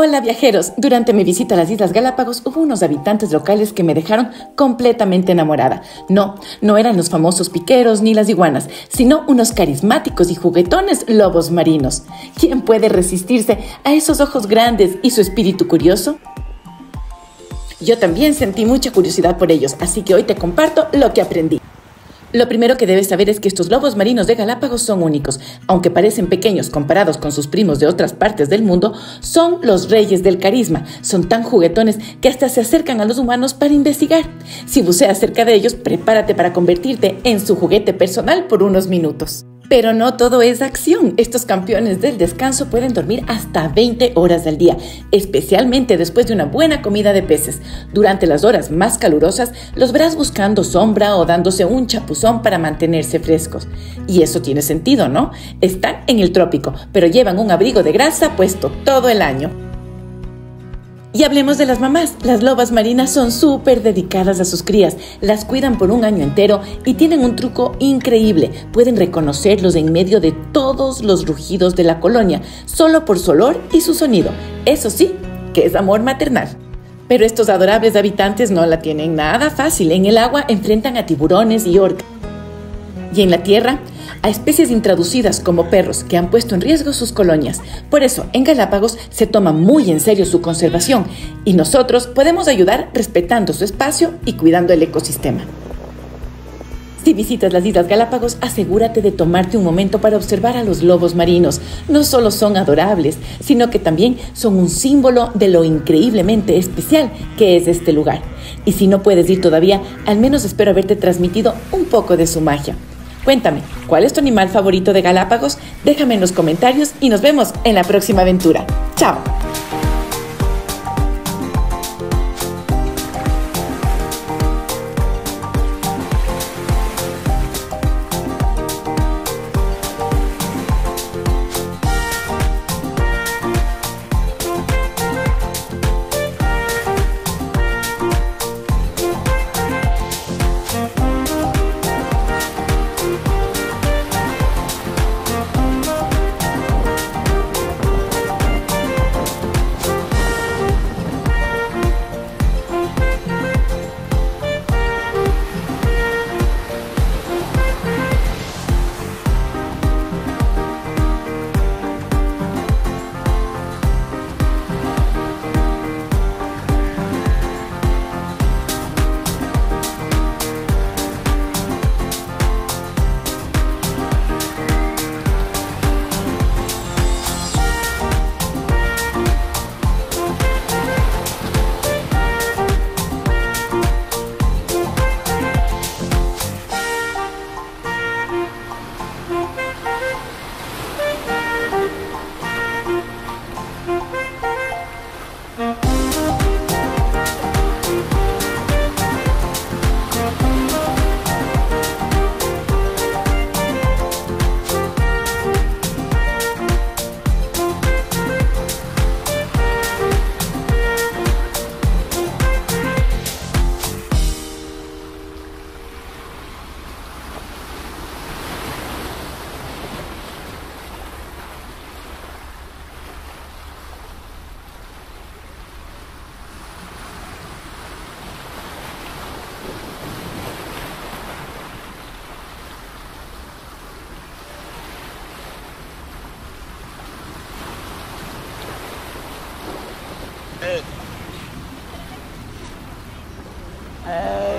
Hola viajeros, durante mi visita a las Islas Galápagos hubo unos habitantes locales que me dejaron completamente enamorada. No, no eran los famosos piqueros ni las iguanas, sino unos carismáticos y juguetones lobos marinos. ¿Quién puede resistirse a esos ojos grandes y su espíritu curioso? Yo también sentí mucha curiosidad por ellos, así que hoy te comparto lo que aprendí. Lo primero que debes saber es que estos lobos marinos de Galápagos son únicos. Aunque parecen pequeños comparados con sus primos de otras partes del mundo, son los reyes del carisma. Son tan juguetones que hasta se acercan a los humanos para investigar. Si buceas cerca de ellos, prepárate para convertirte en su juguete personal por unos minutos. Pero no todo es acción. Estos campeones del descanso pueden dormir hasta 20 horas al día, especialmente después de una buena comida de peces. Durante las horas más calurosas, los verás buscando sombra o dándose un chapuzón para mantenerse frescos. Y eso tiene sentido, ¿no? Están en el trópico, pero llevan un abrigo de grasa puesto todo el año. Y hablemos de las mamás. Las lobas marinas son súper dedicadas a sus crías, las cuidan por un año entero y tienen un truco increíble. Pueden reconocerlos en medio de todos los rugidos de la colonia, solo por su olor y su sonido. Eso sí, que es amor maternal. Pero estos adorables habitantes no la tienen nada fácil. En el agua enfrentan a tiburones y orcas. Y en la tierra, a especies introducidas como perros que han puesto en riesgo sus colonias. Por eso, en Galápagos se toma muy en serio su conservación y nosotros podemos ayudar respetando su espacio y cuidando el ecosistema. Si visitas las Islas Galápagos, asegúrate de tomarte un momento para observar a los lobos marinos. No solo son adorables, sino que también son un símbolo de lo increíblemente especial que es este lugar. Y si no puedes ir todavía, al menos espero haberte transmitido un poco de su magia. Cuéntame, ¿cuál es tu animal favorito de Galápagos? Déjame en los comentarios y nos vemos en la próxima aventura. ¡Chao! ええ